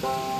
See?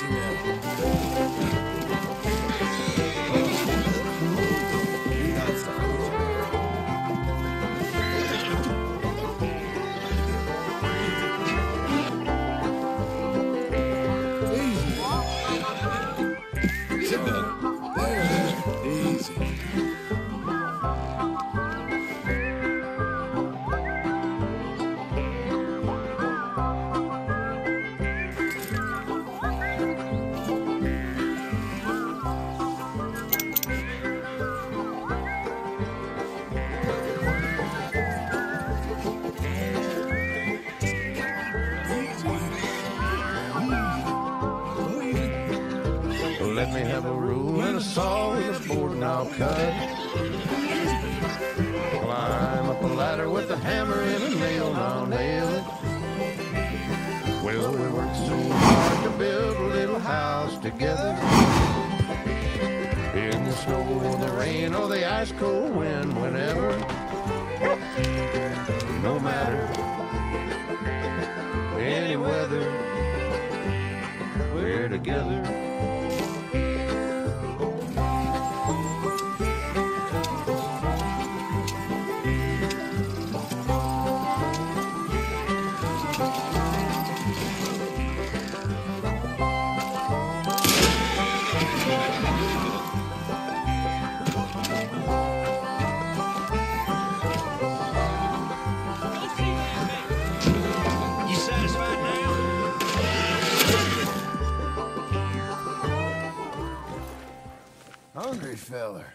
今年 Let me have a rule and a saw and a board and I'll cut. Climb up a ladder with a hammer and a nail and I'll nail it. Well, we worked so hard to build a little house together. In the snow or the rain or the ice cold wind, whenever. No matter any weather, we're together. Hungry feller.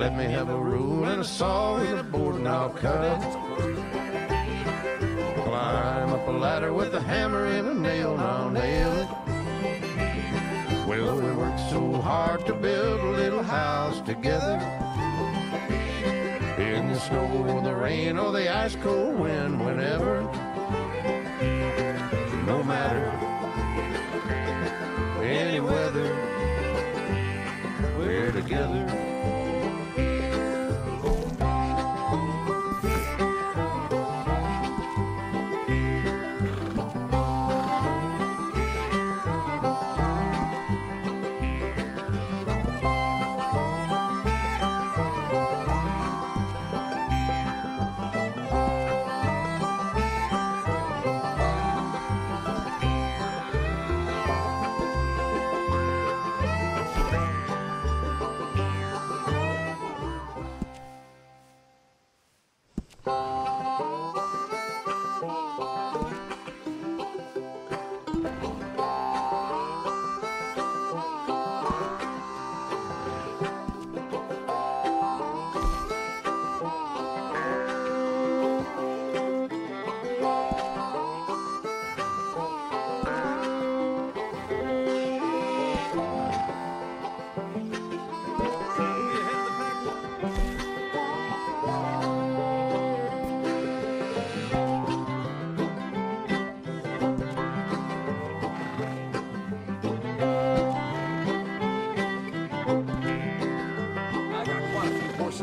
Let me have a rule and a saw and a board and I'll cut. it. Climb up a ladder with a hammer and a nail and I'll nail it. Well, we worked so hard to build a little house together. In the snow or the rain or the ice cold wind, whenever. No matter any weather, we're together.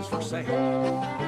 For sale.